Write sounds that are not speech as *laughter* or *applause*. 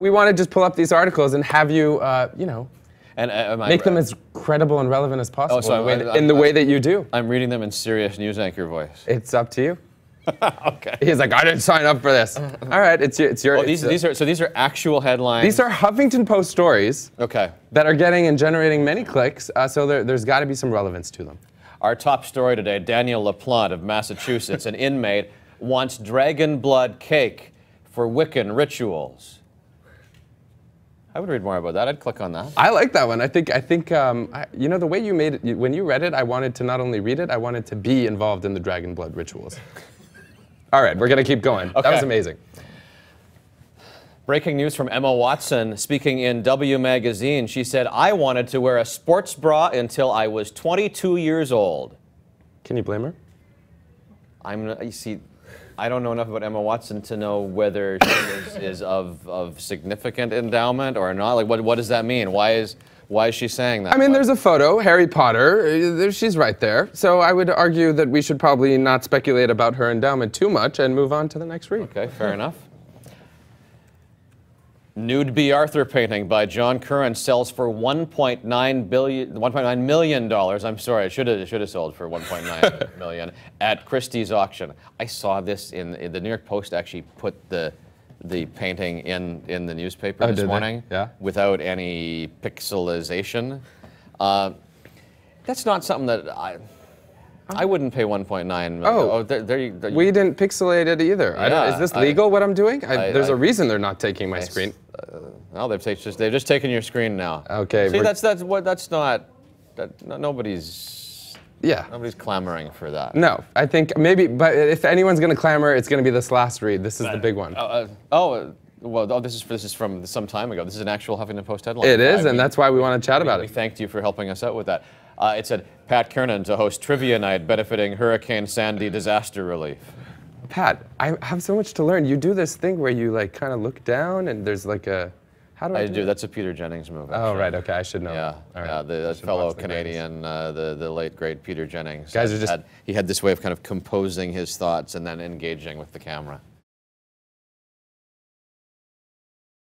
We want to just pull up these articles and have you, uh, you know, And uh, I- make them as credible and relevant as possible oh, so in, I'm- in the I'm- way that you do. I'm reading them in serious news anchor voice. It's up to you. *laughs* okay. He's like, I didn't sign up for this. *laughs* All right, it's your, it's your. Oh, these, it's, these are so these are actual headlines. these are Huffington Post stories okay. that are getting and generating many clicks. Uh, so there, there's got to be some relevance to them. Our top story today: Daniel LaPlante of Massachusetts, an inmate, wants dragon blood cake for Wiccan rituals. I would read more about that. I'd click on that. I like that one. I think I think um, I, you know the way you made it. You, when you read it, I wanted to not only read it, I wanted to be involved in the dragon blood rituals. *laughs* All right, we're gonna keep going. That was amazing. Breaking news from Emma Watson speaking in W Magazine. She said, I wanted to wear a sports bra until I was 22 years old. Can you blame her? I'm, you see, I don't know enough about Emma Watson to know whether she is, is of, of significant endowment or not. Like, what, what does that mean? Why is, why is she saying that? I mean, there's a photo, Harry Potter. uh, She's right there. So I would argue that we should probably not speculate about her endowment too much and move on to the next read. Okay, fair enough. Nude Bea Arthur painting by John Currin sells for 1.9 billion, 1.9 million dollars. I'm sorry, it should have should have sold for 1.9 million *laughs* at Christie's auction. I saw this in, in the New York Post. Actually, put the the painting in in the newspaper Oh, this morning. Yeah. Without any pixelization. Uh, that's not something that I. I wouldn't pay 1.9 million. Oh. there, there, you- there you- We didn't pixelate it either. I don't, Yeah, is this I- legal what I'm doing? I, I- there's a I- reason they're not taking my screen. No, they've take, just they've just taken your screen now. Okay, See, that's that's what that's not. That no, nobody's Yeah. nobody's clamoring for that. No, I think maybe, but if anyone's going to clamor, it's going to be this last read. This is the big one. Uh, uh, oh, uh, well, oh, this is this is from some time ago. This is an actual Huffington Post headline. It is, and we- that's why we want to chat about we it. We thanked you for helping us out with that. Uh, it said Pat Kiernan to host trivia night benefiting Hurricane Sandy disaster relief. Pat, I have so much to learn. You do this thing where you like kind of look down and there's like a. How do I, I do do. That's a Peter Jennings move. Oh, right. Okay, I should know. Yeah, right. yeah, the fellow watch the Canadian, uh, the the late great Peter Jennings. Guys are just- had, he had this way of kind of composing his thoughts and then engaging with the camera.